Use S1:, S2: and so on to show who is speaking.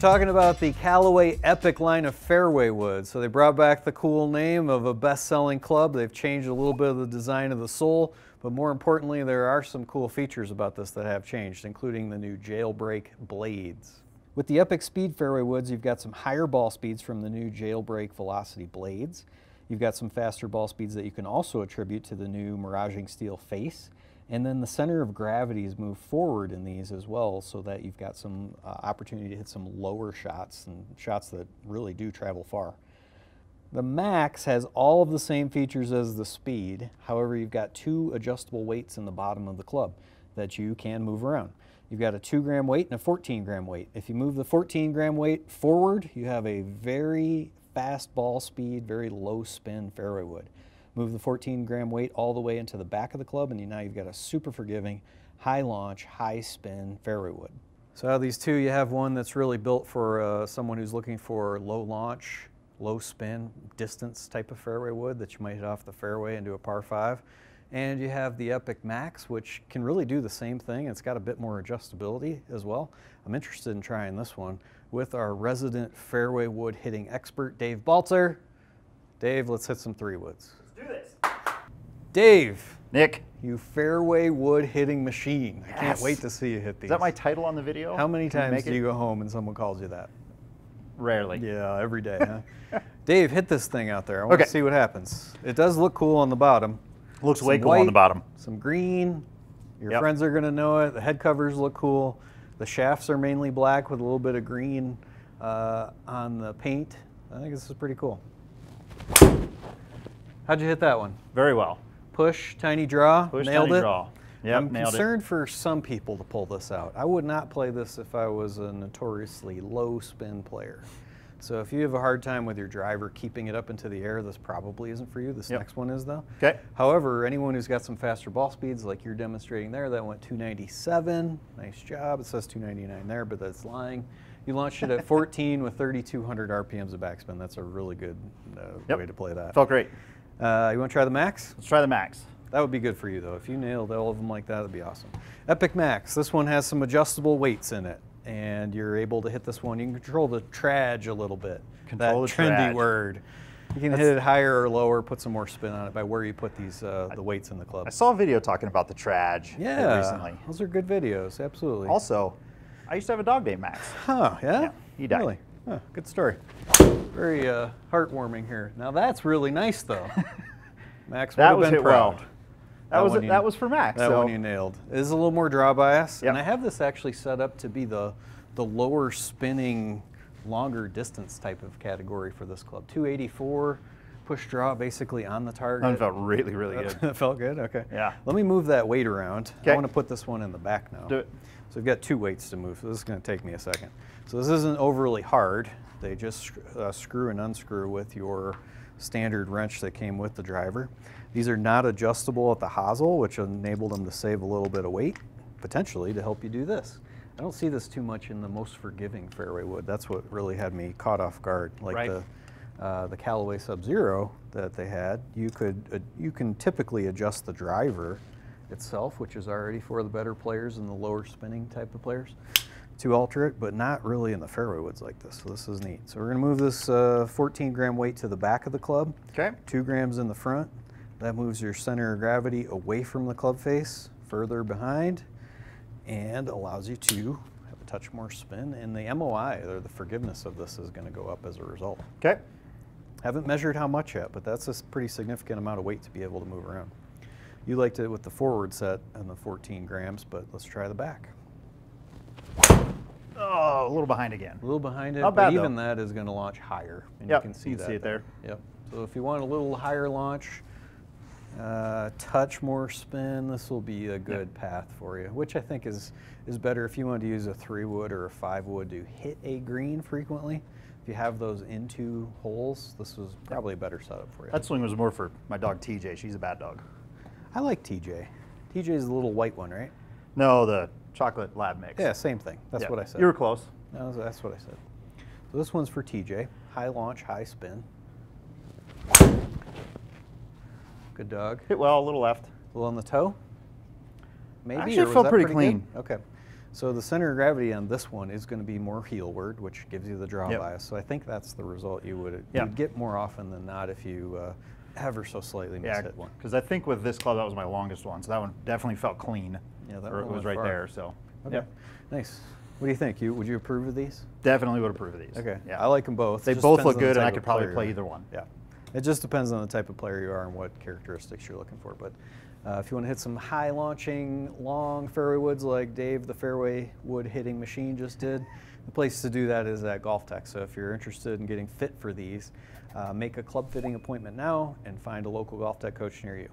S1: talking about the Callaway Epic line of fairway wood. So they brought back the cool name of a best-selling club. They've changed a little bit of the design of the sole, but more importantly, there are some cool features about this that have changed, including the new jailbreak blades. With the Epic Speed fairway woods, you've got some higher ball speeds from the new jailbreak velocity blades. You've got some faster ball speeds that you can also attribute to the new Maraging Steel face. And then the center of gravity is moved forward in these as well so that you've got some uh, opportunity to hit some lower shots and shots that really do travel far. The Max has all of the same features as the Speed. However, you've got two adjustable weights in the bottom of the club that you can move around. You've got a 2 gram weight and a 14 gram weight. If you move the 14 gram weight forward, you have a very fast ball speed, very low spin fairway wood. Move the 14 gram weight all the way into the back of the club and you, now you've got a super forgiving, high launch, high spin fairway wood. So out of these two, you have one that's really built for uh, someone who's looking for low launch, low spin, distance type of fairway wood that you might hit off the fairway into a par five. And you have the Epic Max, which can really do the same thing. It's got a bit more adjustability as well. I'm interested in trying this one with our resident fairway wood hitting expert, Dave Balzer. Dave, let's hit some three woods. Dave,
S2: Nick,
S1: you fairway wood hitting machine. I can't wait to see you hit these.
S2: is that my title on the video?
S1: How many
S2: Can
S1: times
S2: make
S1: do you go home and someone calls you that?
S2: Rarely.
S1: Yeah, every day, huh? Dave, hit this thing out there. I want
S2: Okay.
S1: to see what happens. It does look cool on the bottom.
S2: Looks
S1: Some
S2: way cool on the bottom.
S1: Some green. Your
S2: Yep.
S1: friends are going to know it. The head covers look cool. The shafts are mainly black with a little bit of green uh, on the paint. I think this is pretty cool. How'd you hit that one?
S2: Very well.
S1: Push, tiny draw,
S2: Push,
S1: nailed
S2: tiny
S1: it.
S2: draw. Yep,
S1: I'm concerned for some people to pull this out. I would not play this if I was a notoriously low spin player. So if you have a hard time with your driver keeping it up into the air, this probably isn't for you. This
S2: Yep.
S1: next one is though.
S2: Okay.
S1: However, anyone who's got some faster ball speeds like you're demonstrating there, that went 297. Nice job. It says 299 there, but that's lying. You launched it at 14 with 3,200 RPMs of backspin. That's a really good uh,
S2: Yep.
S1: way to play that.
S2: Felt great.
S1: Uh, you want to try the max?
S2: Let's try the max.
S1: That would be good for you though. If you nailed all of them like that, that'd be awesome. Epic Max, this one has some adjustable weights in it. And you're able to hit this one. You can control the traj a little bit.
S2: Control
S1: that
S2: the
S1: trendy
S2: traj.
S1: word. You can hit it higher or lower, put some more spin on it by where you put these uh, the weights in the club.
S2: I saw a video talking about the traj.
S1: yeah,
S2: recently.
S1: those are good videos. Absolutely.
S2: Also, I used to have a dog named Max.
S1: huh? Yeah.
S2: Yeah, he died.
S1: Really? Huh, good story. Very uh, heartwarming here. Now that's really nice though. Max would
S2: That
S1: have been
S2: hit
S1: proud.
S2: well. That, was
S1: one you-
S2: that was for Max.
S1: That
S2: so
S1: one you nailed. It is a little more draw bias,
S2: Yep.
S1: and I have this actually set up to be the the lower spinning, longer distance type of category for this club. 284 push draw basically on the target.
S2: that felt really, really good.
S1: That felt good. Okay.
S2: Yeah.
S1: Let me move that weight around. I want to put this one in the back now.
S2: Do it.
S1: So we've got two weights to move. So this is going to take me a second. So this isn't overly hard. They just uh, screw and unscrew with your standard wrench that came with the driver. These are not adjustable at the hosel, which enabled them to save a little bit of weight, potentially to help you do this. I don't see this too much in the most forgiving fairway wood. That's what really had me caught off guard, like
S2: Right.
S1: the uh, the Callaway Sub-Zero that they had. You could uh, you can typically adjust the driver itself, which is already for the better players and the lower spinning type of players, to alter it, but not really in the fairway woods like this. So this is neat. So we're going to move this uh, 14 gram weight to the back of the club.
S2: Okay.
S1: Two grams in the front. That moves your center of gravity away from the club face, further behind, and allows you to have a touch more spin. And the MOI, or the forgiveness of this, is going to go up as a result.
S2: Okay.
S1: Haven't measured how much yet, but that's a pretty significant amount of weight to be able to move around. You liked it with the forward set and the 14 grams, but let's try the back.
S2: Oh, a little behind again.
S1: A little behind it,
S2: Not
S1: but
S2: bad,
S1: even
S2: though.
S1: that is going to launch higher. And
S2: Yep,
S1: you can see
S2: you can
S1: that.
S2: see it there.
S1: Yep. So if you want a little higher launch, uh, touch more spin, this will be a good path for you, which I think is, is better if you want to use a three wood or a five wood to hit a green frequently. If you have those into holes, this was probably a better setup for you.
S2: That swing was more for my dog TJ. She's a bad dog.
S1: I like TJ. TJ is the little white one, right?
S2: No, the chocolate lab mix.
S1: Yeah, same thing. That's
S2: Yeah.
S1: what I said.
S2: You were close.
S1: No, that's what I said. So this one's for TJ. High launch, high spin. Good dog.
S2: Hit well, a little left.
S1: A little on the toe? Maybe.
S2: Actually, felt pretty
S1: good?
S2: clean.
S1: Okay. So the center of gravity on this one is going to be more heelward, which gives you the draw
S2: Yep.
S1: bias. So I think that's the result you would
S2: Yeah.
S1: you'd get more often than not if you uh, ever so slightly
S2: Yeah,
S1: mishit one.
S2: because I think with this club that was my longest one, so that one definitely felt clean.
S1: Yeah, that
S2: or it was right
S1: far.
S2: there. So
S1: Okay,
S2: yeah,
S1: nice. What do you think? You would you approve of these?
S2: definitely would approve of these.
S1: Okay,
S2: yeah,
S1: I like them both.
S2: They both look good, and I could probably play either one.
S1: Yeah, it just depends on the type of player you are and what characteristics you're looking for. But uh, if you want to hit some high launching, long fairway woods like Dave, the fairway wood hitting machine, just did, the place to do that is at GOLFTEC. So if you're interested in getting fit for these, uh, make a club fitting appointment now and find a local GOLFTEC coach near you.